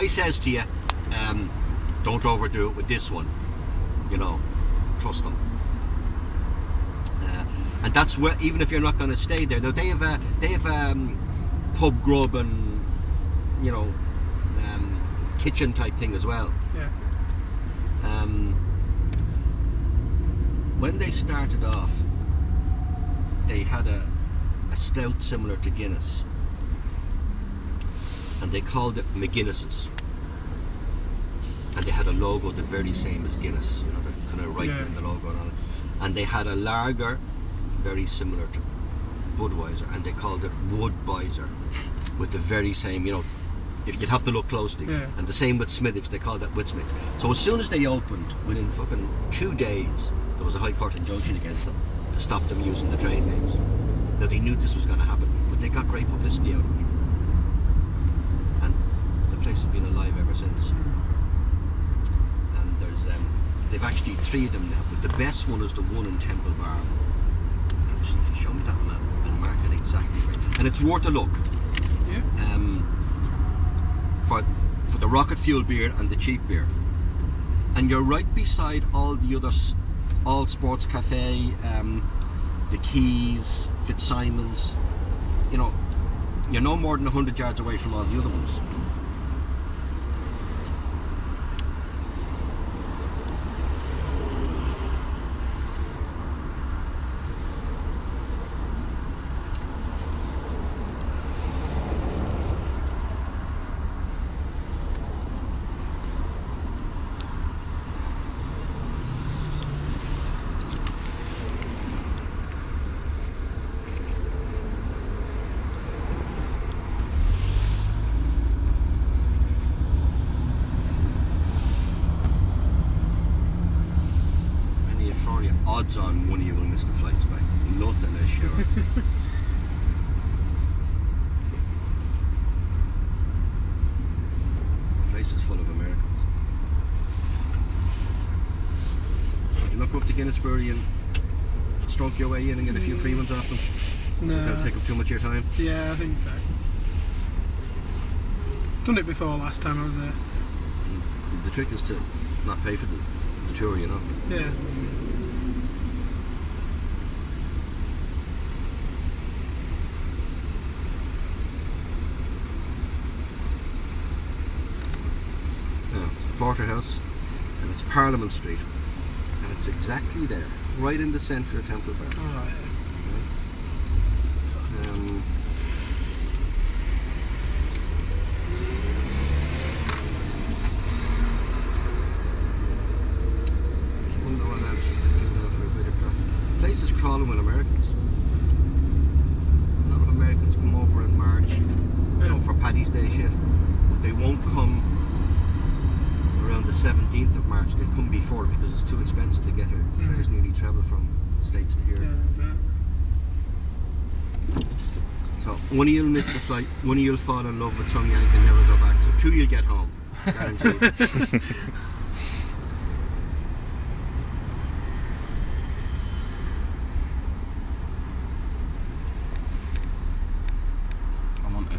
I says to you, um, don't overdo it with this one. You know, trust them. Uh, and that's where, even if you're not going to stay there. Now they have a they have um, pub grub and you know um, kitchen type thing as well. Yeah. Um, when they started off, they had a, a stout similar to Guinness, and they called it McGuinness's. And they had a logo the very same as Guinness, you know, the kind of writing Yeah. in the logo on it. And they had a lager very similar to Budweiser, and they called it Woodbeiser, with the very same, you know, if you'd have to look closely. Yeah. And the same with Smithwick's, they called that Witsmith. So as soon as they opened, within fucking two days, there was a High Court injunction against them to stop them using the trade names. Now they knew this was going to happen, but they got great publicity out of it. Place has been alive ever since. And there's, um, they've actually three of them now, but the best one is the one in Temple Bar. If you show me that one, I'll mark it exactly you. And it's worth a look Yeah. um, for for the rocket fuel beer and the cheap beer. And you're right beside all the other all sports cafe, um, the Quays, Fitzsimons. You know, you're no more than hundred yards away from all the other ones. Any for you, odds on one of you will miss the flights back. Nothing is sure. the place is full of Americans. Would you not go up to Guinness Brewery and stroke your way in and get a few free ones off them? No. It's going to take up too much of your time. Yeah, I think so. Done it before last time I was there. The trick is to not pay for the, the tour, you know. Yeah. Porterhouse, and it's Parliament Street, and it's exactly there, right in the centre of Temple Bar. Oh, yeah. Um, just wonder what else you could do there for a bit of craic. Place is crawling with Americans. A lot of Americans come over in March, you know, for Paddy's Day shit, but they won't come the 17th of March. They'll come before because it's too expensive to get here. The Mm. fares nearly travel from the States to here. Yeah, yeah. So one of you'll miss the flight, one of you'll fall in love with some yank and never go back. So two you'll get home, guaranteed. I want to.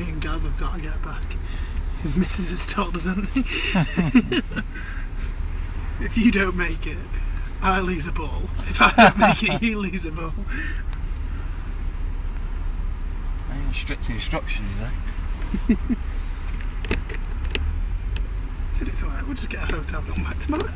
Me and Gaz have got to get back. His missus has told us, hasn't he? if you don't make it, I lose a ball. If I don't make it, you lose a ball. Strict instructions, eh? Said it's alright, we'll just get a hotel come back tomorrow.